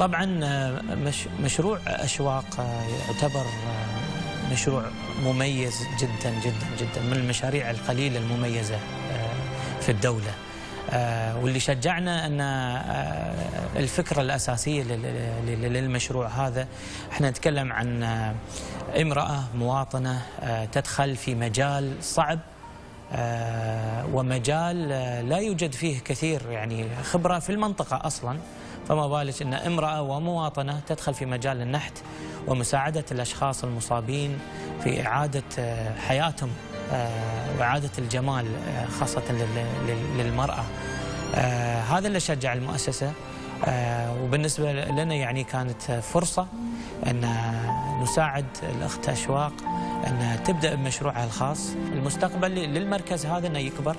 طبعا آه، مش مشروع أشواق آه، يعتبر آه، مشروع مميز جدا جدا جدا من المشاريع القليلة المميزة في الدولة. واللي شجعنا أن الفكرة الأساسية لل- لل- للمشروع هذا إحنا نتكلم عن امرأة مواطنة تدخل في مجال صعب ومجال آه، لا يوجد فيه كثير يعني خبرة في المنطقة أصلا. فما بالك أن امرأة ومواطنة تدخل في مجال النحت ومساعدة الأشخاص المصابين في إعادة آه، حياتهم آه، وإعادة الجمال خاصة لل- لل- للمرأة. هذا اللي شجع المؤسسة. وبالنسبة لنا يعني كانت فرصة أن نساعد الأخت أشواق أن تبدأ بمشروعها الخاص. المستقبل للمركز هذا أنه يكبر.